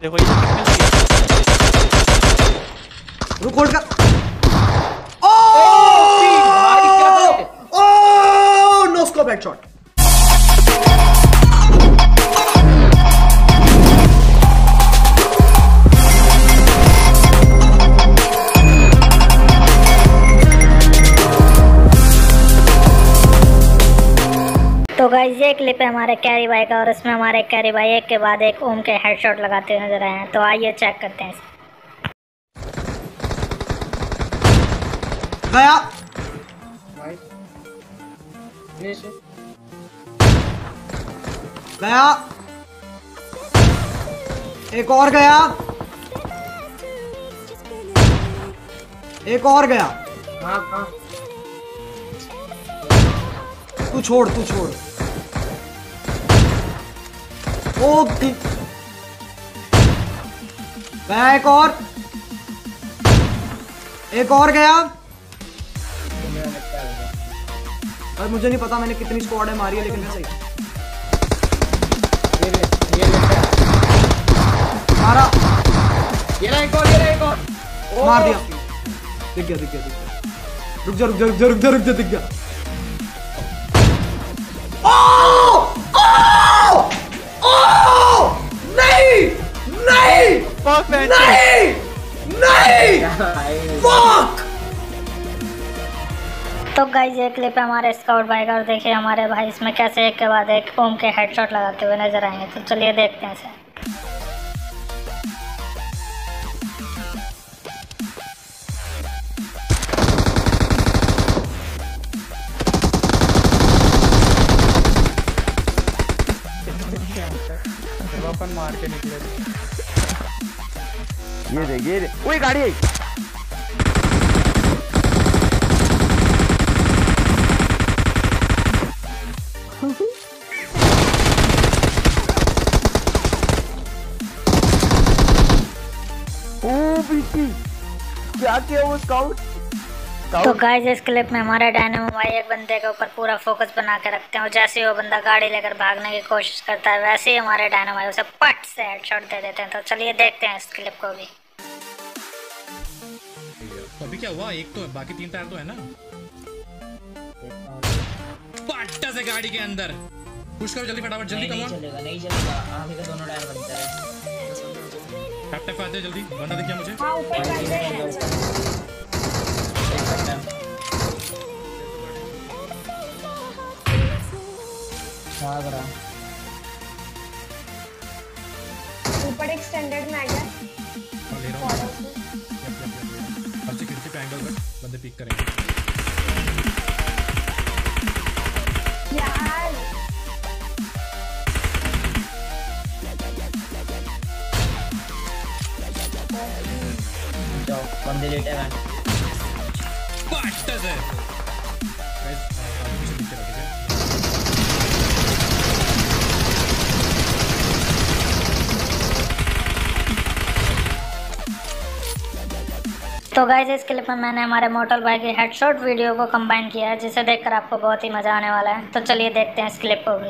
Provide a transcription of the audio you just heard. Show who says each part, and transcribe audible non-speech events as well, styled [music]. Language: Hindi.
Speaker 1: देखो
Speaker 2: रुक होल्ड कर
Speaker 3: भाई
Speaker 2: ओ! नो स्कोप हेडशॉट
Speaker 4: तो गाइज़ ये क्लिप है हमारे कैरी भाई का और इसमें हमारे कैरी भाई एक के बाद एक ओम के हेडशॉट लगाते हुए नज़र आए हैं। तो आइए चेक करते हैं
Speaker 2: गया। गया। एक और गया। एक और गया।
Speaker 3: हाँ हाँ।
Speaker 2: तू छोड़ तू छोड़। ओ एक और। एक और गया। और मुझे नहीं पता मैंने कितनी स्क्वाड है मारी है लेकिन मैं सही।
Speaker 3: ये ले ये ले।
Speaker 2: मारा।
Speaker 3: ये रहा एक और ये रहा एक और।
Speaker 2: मार दिया। दिख गया दिख गया दिख गया। रुक जा रुक जा रुक जा रुक जा रुक जा दिख गया। नहीं
Speaker 1: फक मैन
Speaker 2: नहीं नहीं
Speaker 3: भाई
Speaker 4: तो गाइज़ ये क्लिप है हमारे स्काउट भाई का और देखिए हमारे भाई इसमें कैसे एक के बाद एक ओम के हेडशॉट लगाते हुए नज़र आएँगे। तो चलिए देखते हैं इसे। [laughs]
Speaker 1: अपन मार के निकले।
Speaker 5: ये दे ये दे ओए गाड़ी। क्या किया वो स्काउट?
Speaker 4: तो गाइज़ इस क्लिप में हमारा डायनामो भाई एक बंदे के ऊपर पूरा फोकस बना के रखते हैं और जैसे ही वो बंदा गाड़ी लेकर भागने की कोशिश करता है वैसे ही हमारे डायनामो भाई उसे पट से हेडशॉट दे देते हैं। तो चलिए देखते हैं इस क्लिप को भी।
Speaker 6: तो अभी क्या हुआ? एक तो है बाकी तीन टायर तो है ना। पट्टा से गाड़ी के अंदर। पुश करो जल्दी फटाफट जल्दी
Speaker 7: नहीं चलेगा नहीं चलेगा। आगे का दोनों टायर बनता है
Speaker 6: टप टप आते हैं जल्दी बंदा दिख गया मुझे।
Speaker 7: है भाग रहा
Speaker 8: ऊपर एक स्टैंडर्ड में आ गया।
Speaker 6: हाँ, ले रहा हूँ। बंदे पिक करेंगे।
Speaker 8: यार
Speaker 7: जाओ बंदे लेटे हैं।
Speaker 6: पट्टा से
Speaker 4: तो गाइज़ इस क्लिप में मैंने हमारे मोटल भाई की हेडशॉट वीडियो को कंबाइन किया है, जिसे देखकर आपको बहुत ही मज़ा आने वाला है। तो चलिए देखते हैं इस क्लिप को भी